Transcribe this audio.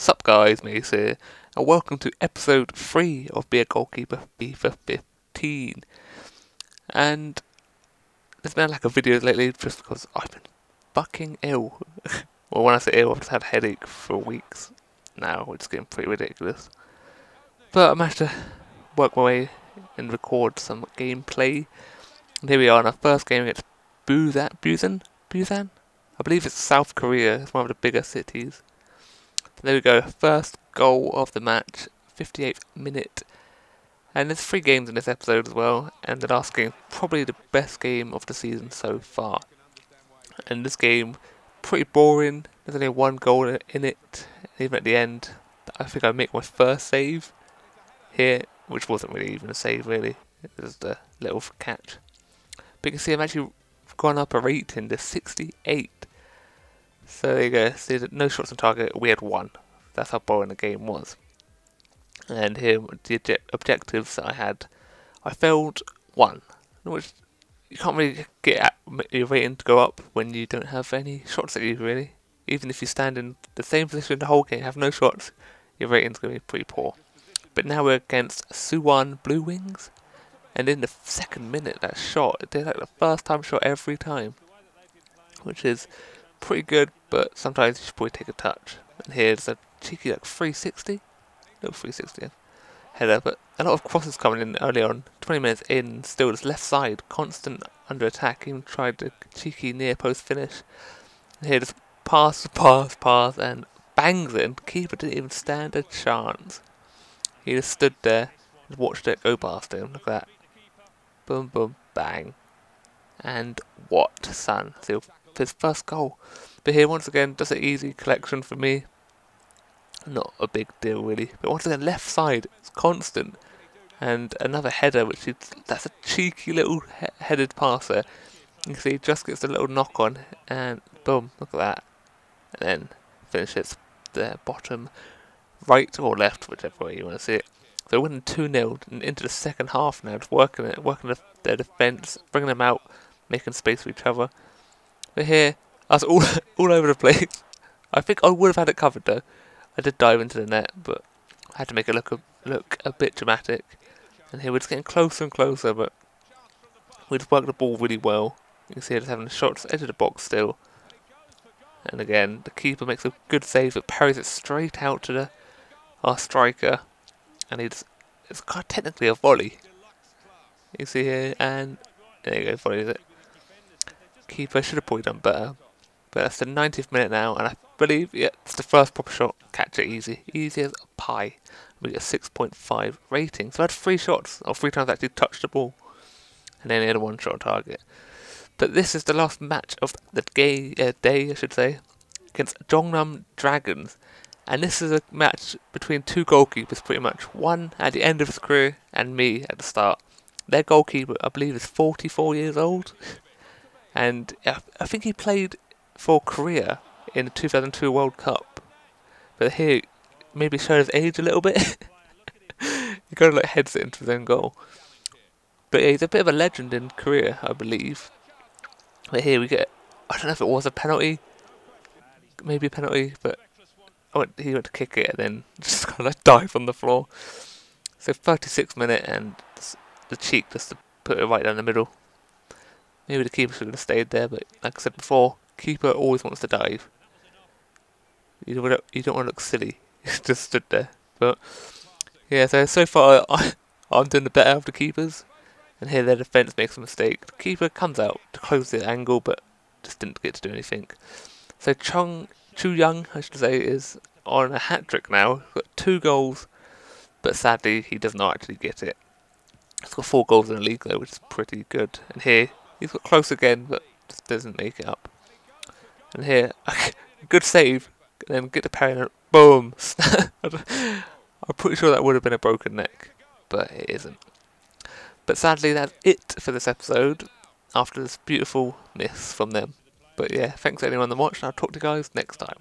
Sup guys, Mace here, and welcome to episode 3 of Be a Goalkeeper FIFA 15. And there's been a lack of videos lately just because I've been fucking ill. well, when I say ill, I've just had a headache for weeks now, is getting pretty ridiculous. But I managed to work my way and record some gameplay. And here we are in our first game against Busan. Busan? Busan? I believe it's South Korea. It's one of the bigger cities. There we go, first goal of the match, 58th minute. And there's three games in this episode as well, and the last game, probably the best game of the season so far. And this game, pretty boring, there's only one goal in it, even at the end. I think I make my first save here, which wasn't really even a save really, it was just a little catch. But you can see I've actually gone up a rating to 68 so there you go. See, no shots on target. We had one. That's how boring the game was. And here, the objectives that I had, I failed one, which you can't really get your rating to go up when you don't have any shots at you, really. Even if you stand in the same position the whole game, have no shots, your rating's going to be pretty poor. But now we're against Suwon Blue Wings, and in the second minute, that shot, they like the first time shot every time, which is pretty good, but sometimes you should probably take a touch. And here's a cheeky like 360, no 360 header, but a lot of crosses coming in early on. 20 minutes in, still this left side, constant under attack. Even tried the cheeky near post finish. And here just pass, pass, pass, and bangs it. And keeper didn't even stand a chance. He just stood there and watched it go past him. Look at that. Boom, boom, bang. And what, son? So his first goal. But here, once again, just an easy collection for me. Not a big deal, really. But once again, left side, it's constant. And another header, which is, that's a cheeky little he headed passer. You can see, he just gets a little knock on, and boom, look at that. And then finishes the bottom right or left, whichever way you want to see it. So winning 2 0 into the second half now, just working it, working the, their defence, bringing them out, making space for each other. But here, that's all, all over the place. I think I would have had it covered though. I did dive into the net, but I had to make it look a, look a bit dramatic. And here we're just getting closer and closer, but we just worked the ball really well. You can see it's having the shots edge of the box still. And again, the keeper makes a good save, but parries it straight out to the our striker. And it's it's technically a volley. You see here, and there you go, volleys it keeper should have probably done better. But it's the 90th minute now, and I believe yeah, it's the first proper shot. Catch it easy, easy as a pie. We get a 6.5 rating. So I had three shots, or three times I actually touched the ball, and then he had a one shot target. But this is the last match of the gay, uh, day, I should say, against Jeonnam Dragons. And this is a match between two goalkeepers, pretty much. One at the end of his career, and me at the start. Their goalkeeper, I believe, is 44 years old. and I think he played for Korea in the 2002 World Cup. But here, maybe showed his age a little bit. he kind of like heads it into his own goal. But yeah, he's a bit of a legend in Korea, I believe. But here we get, I don't know if it was a penalty, maybe a penalty, but went, he went to kick it and then just kind of like dive on the floor. So 36 minute and the cheek just to put it right down the middle. Maybe the keeper should have stayed there, but like I said before, keeper always wants to dive. You don't want to, you don't want to look silly. just stood there. But yeah, so so far I, I'm doing the better of the keepers, and here their defence makes a mistake. The keeper comes out to close the angle, but just didn't get to do anything. So Chung Chu Young, I should say, is on a hat trick now. He's got two goals, but sadly he does not actually get it. He's got four goals in the league though, which is pretty good. And here He's got close again, but just doesn't make it up. And here, good save. And then get the parry and boom. I'm pretty sure that would have been a broken neck, but it isn't. But sadly, that's it for this episode. After this beautiful miss from them. But yeah, thanks to anyone that watched, and I'll talk to you guys next time.